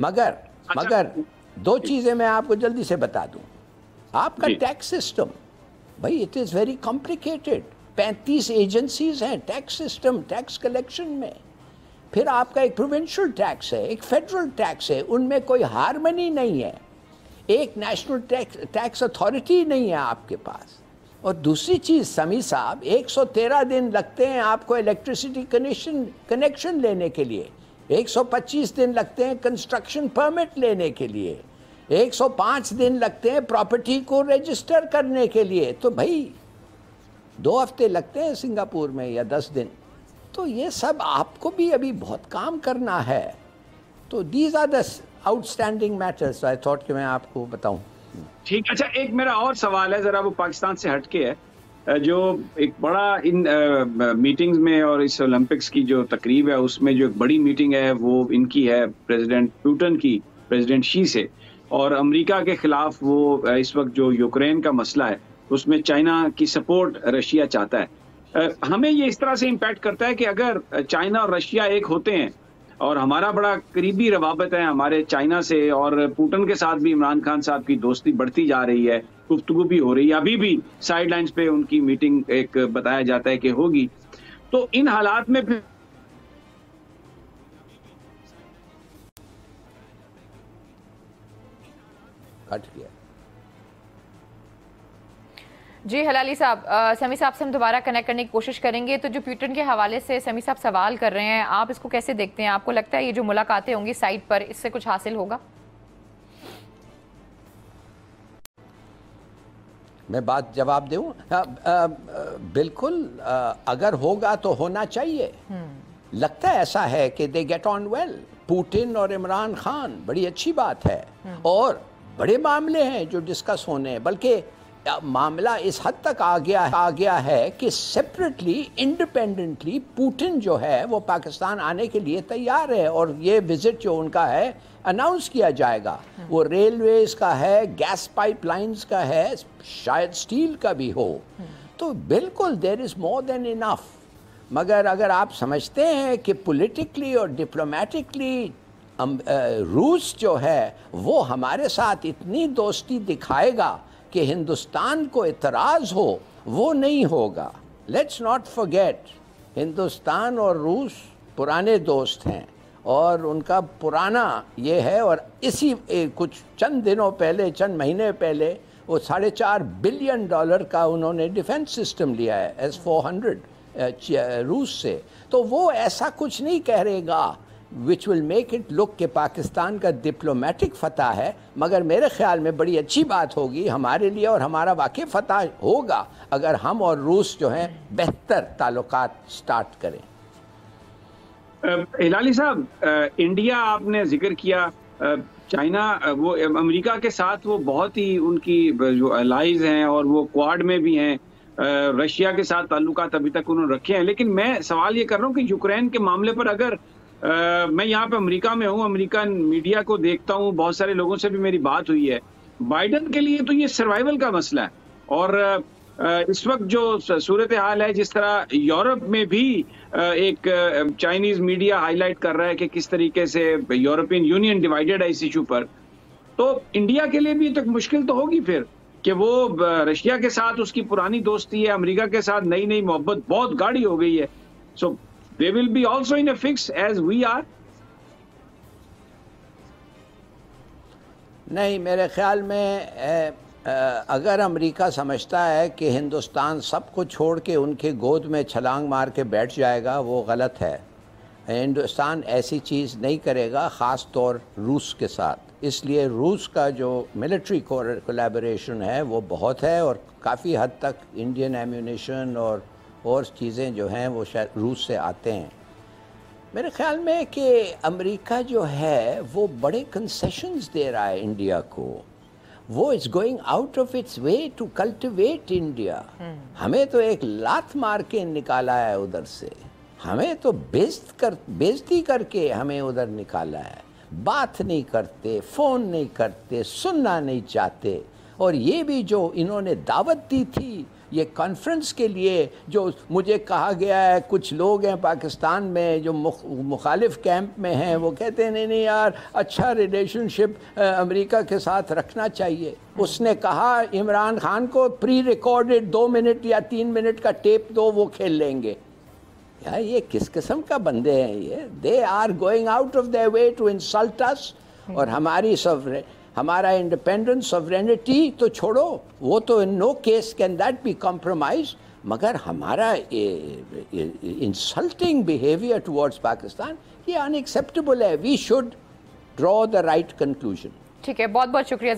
मगर अच्छा। मगर दो चीज़ें मैं आपको जल्दी से बता दूँ। आपका टैक्स सिस्टम भाई इट इज़ वेरी कॉम्प्लिकेटेड पैंतीस एजेंसीज हैं टैक्स सिस्टम टैक्स कलेक्शन में। फिर आपका एक प्रोविंशियल टैक्स है एक फेडरल टैक्स है उनमें कोई हारमनी नहीं है। एक नेशनल टैक्स टैक्स अथॉरिटी नहीं है आपके पास। और दूसरी चीज़ समी साहब 113 दिन लगते हैं आपको इलेक्ट्रिसिटी कनेक्शन कनेक्शन लेने के लिए। 125 दिन लगते हैं कंस्ट्रक्शन परमिट लेने के लिए। 105 दिन लगते हैं प्रॉपर्टी को रजिस्टर करने के लिए। तो भाई, दो हफ़्ते लगते हैं सिंगापुर में या दस दिन। तो ये सब आपको भी अभी बहुत काम करना है। तो these are the outstanding matters I thought कि मैं आपको बताऊँ। ठीक अच्छा एक मेरा और सवाल है, जरा वो पाकिस्तान से हटके है। जो एक बड़ा इन मीटिंग्स में और इस ओलंपिक्स की जो तकरीब है, उसमें जो एक बड़ी मीटिंग है, वो इनकी है प्रेसिडेंट पुतिन की प्रेसिडेंट शी से। और अमेरिका के खिलाफ वो इस वक्त जो यूक्रेन का मसला है, उसमें चाइना की सपोर्ट रशिया चाहता है। हमें ये इस तरह से इम्पैक्ट करता है कि अगर चाइना और रशिया एक होते हैं और हमारा बड़ा करीबी रवाबत है हमारे चाइना से और पुटन के साथ भी इमरान खान साहब की दोस्ती बढ़ती जा रही है, गुफ्तगु भी हो रही है। अभी भी साइड लाइन्स पे उनकी मीटिंग एक बताया जाता है कि होगी। तो इन हालात में फिर कट गया जी हलाली साहब समी साहब से हम दोबारा कनेक्ट करने की कोशिश करेंगे। तो जो प्यूटन के हवाले से समी साहब सवाल कर रहे हैं आप इसको कैसे देखते हैं? आपको लगता है ये जो मुलाकातें होंगी साइट पर इससे कुछ हासिल होगा? मैं बात जवाब दूँ? बिल्कुल अ, अगर होगा तो होना चाहिए। लगता है ऐसा है कि they get on well Putin और इमरान खान बड़ी अच्छी बात है। और बड़े मामले हैं जो डिस्कस होने हैं बल्कि मामला इस हद तक आ गया आ गया है कि सेपरेटली इंडिपेंडेंटली पुतिन जो है, वो पाकिस्तान आने के लिए तैयार है और ये विज़िट जो उनका है अनाउंस किया जाएगा। वो रेलवेज का है गैस पाइपलाइंस का है, शायद स्टील का भी हो। तो बिल्कुल there is more than enough मगर अगर आप समझते हैं कि पॉलिटिकली और डिप्लोमेटिकली रूस जो है, वो हमारे साथ इतनी दोस्ती दिखाएगा कि हिंदुस्तान को इतराज़ हो, वो नहीं होगा। लेट्स नॉट फॉरगेट हिंदुस्तान और रूस पुराने दोस्त हैं और उनका पुराना ये है और इसी कुछ चंद दिनों पहले, चंद महीने पहले, वो साढ़े चार बिलियन डॉलर का उन्होंने डिफेंस सिस्टम लिया है, एस फोर हंड्रेड रूस से। तो वो ऐसा कुछ नहीं कह रहेगा। Which will make it look कि पाकिस्तान का डिप्लोमेटिक फतह है, मगर मेरे ख्याल में बड़ी अच्छी बात होगी हमारे लिए और हमारा वाकई फतह होगा अगर हम और रूस जो हैं बेहतर ताल्लुकात स्टार्ट करें। हिलाली साहब इंडिया आपने ज़िक्र किया चाइना वो, अमेरिका के साथ वो बहुत ही उनकी जो अलाइज हैं और वो क्वाड में भी हैं रशिया के साथ ताल्लुकात अभी तक उन्होंने रखे हैं। लेकिन मैं सवाल ये कर रहा हूँ कि यूक्रेन के मामले पर अगर अ, मैं यहाँ पे अमेरिका में हूँ अमेरिकन मीडिया को देखता हूँ बहुत सारे लोगों से भी मेरी बात हुई है। बाइडन के लिए तो ये सर्वाइवल का मसला है। और इस वक्त जो सूरत हाल है जिस तरह यूरोप में भी एक चाइनीज़ मीडिया हाईलाइट कर रहा है कि किस तरीके से यूरोपियन यूनियन डिवाइडेड है इस इशू पर तो इंडिया के लिए भी तो मुश्किल तो होगी फिर कि वो रशिया के साथ उसकी पुरानी दोस्ती है अमेरिका के साथ नई नई मोहब्बत बहुत गाढ़ी हो गई है। So they will be also in a fix as we are नहीं, मेरे ख्याल में अगर अमेरिका समझता है कि हिंदुस्तान सब कुछ छोड़ के उनके गोद में छलांग मार के बैठ जाएगा, वो गलत है। हिंदुस्तान ऐसी चीज़ नहीं करेगा, ख़ास तौर रूस के साथ। इसलिए रूस का जो मिलिट्री कोलैबोरेशन है, वो बहुत है और काफ़ी हद तक इंडियन एम्यूनेशन और और चीज़ें जो हैं वो शायद रूस से आते हैं। मेरे ख्याल में कि अमेरिका जो है वो बड़े कंसेशंस दे रहा है इंडिया को। वो is going out of its way to cultivate India हमें तो एक लात मार के निकाला है उधर से। हमें तो बेइज्जत कर बेजती करके हमें उधर निकाला है। बात नहीं करते फ़ोन नहीं करते सुनना नहीं चाहते। और ये भी जो इन्होंने दावत दी थी ये कॉन्फ्रेंस के लिए जो मुझे कहा गया है कुछ लोग हैं पाकिस्तान में जो मुख, मुखालिफ कैंप में हैं वो कहते हैं नहीं नहीं यार अच्छा रिलेशनशिप अमेरिका के साथ रखना चाहिए। उसने कहा इमरान खान को प्री रिकॉर्डेड दो मिनट या तीन मिनट का टेप दो वो खेल लेंगे. यार ये किस किस्म का बंदे हैं ये? They are going out of the way to insult us और हमारी सवरे हमारा इंडिपेंडेंस सॉवरेनिटी तो छोड़ो, वो तो in no case can that be compromise मगर हमारा इंसल्टिंग बिहेवियर टुवर्ड्स पाकिस्तान ये अनएक्सेप्टेबल है. We should draw the right conclusion ठीक है बहुत बहुत शुक्रिया